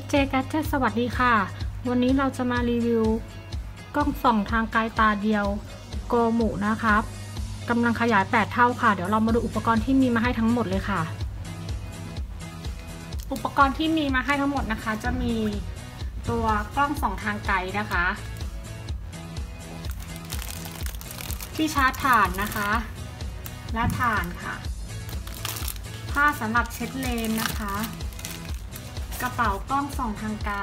SJ Gadget สวัสดีค่ะ วันนี้เราจะมารีวิว กล้องส่องทางไกลตาเดียวโกมุนะครับกำลังขยาย 8 เท่าค่ะ เดี๋ยวเรามาดูอุปกรณ์ที่มีมาให้ทั้งหมดเลยค่ะ อุปกรณ์ที่มีมาให้ทั้งหมดนะคะ จะมีตัวกล้องส่องทางไกลนะคะ ที่ชาร์จถ่านนะคะ และถ่านค่ะ ผ้าสำหรับเช็ดเลนนะคะ กระเป๋ากล้องส่องทางไกล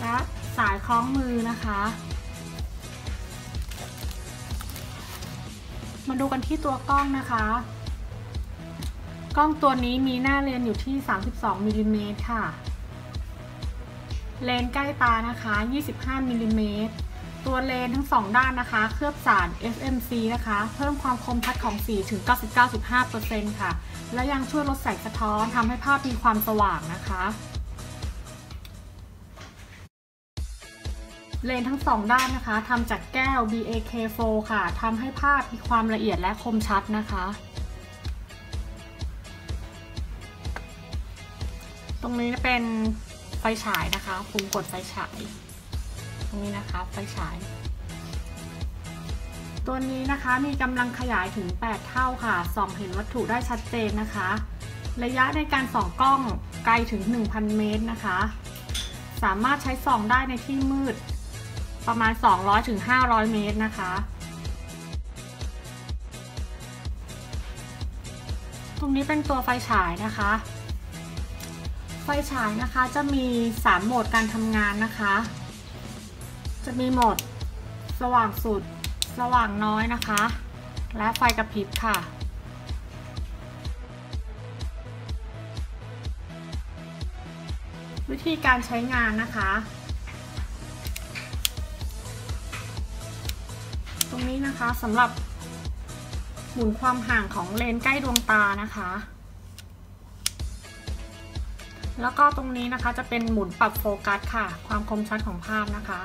และสายคล้องมือนะคะ มาดูกันที่ตัวกล้องนะคะ กล้องตัวนี้มีหน้าเลนอยู่ที่ 32มิลลิเมตรค่ะ เลนใกล้ตานะคะ 25มิลลิเมตร ตัวเลนทั้งสองด้านนะคะ เคลือบสาร FMC นะคะ เพิ่มความคมชัดของสีถึง 99.5%ค่ะ และยังช่วยลดแสงสะท้อนทำให้ภาพมีความสว่างนะคะ เลนทั้งสองด้านนะคะทำจากแก้ว BAK4 ค่ะทำให้ภาพมีความละเอียดและคมชัดนะคะตรงนี้เป็นไฟฉายนะคะปุ่มกดไฟฉาย รงนี้นะคะไฟฉาย ตัวนี้นะคะมีกำลังขยายถึง 8 เท่าค่ะส่องเห็นวัตถุได้ชัดเจนนะคะ ระยะในการส่องกล้องไกลถึง 1,000 เมตรนะคะ สามารถใช้ส่องได้ในที่มืด ประมาณ 200-500 เมตรนะคะตรงนี้เป็นตัวไฟฉายนะคะ ไฟฉายนะคะจะมี 3 โหมดการทำงานนะคะ จะมีโหมดสว่างสุด สว่างน้อยนะคะ และไฟกระพริบค่ะ วิธีการใช้งานนะคะ ตรงนี้นะคะสำหรับหมุนความห่างของเลนใกล้ดวงตานะคะ แล้วก็ตรงนี้นะคะจะเป็นหมุนปรับโฟกัสค่ะ ความคมชัดของภาพนะคะ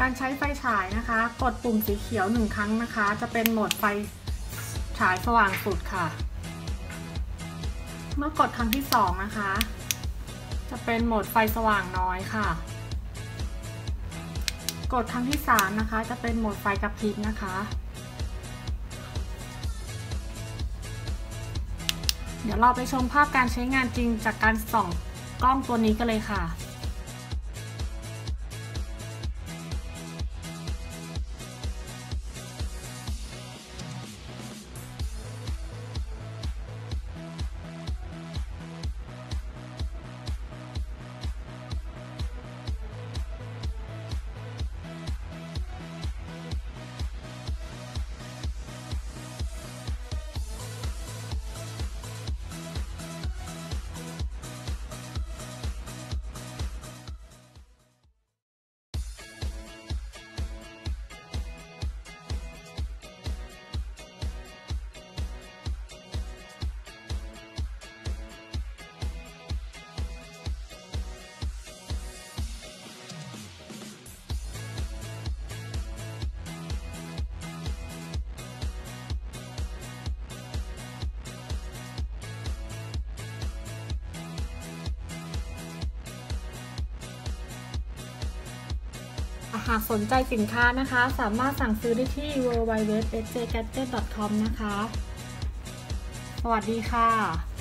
การใช้ไฟฉายนะคะ กดปุ่มสีเขียวหนึ่งครั้งนะคะ จะเป็นโหมดไฟฉายสว่างสุดค่ะ เมื่อกดครั้งที่สองนะคะ จะเป็นโหมดไฟสว่างน้อยค่ะ กดครั้งที่สามนะคะ จะเป็นโหมดไฟกระพริบนะคะ เดี๋ยวเราไปชมภาพการใช้งานจริงจากการส่องกล้องตัวนี้กันเลยค่ะ หากสนใจสินค้านะคะ สามารถสั่งซื้อได้ที่ www.sjgadget.com นะคะ สวัสดีค่ะ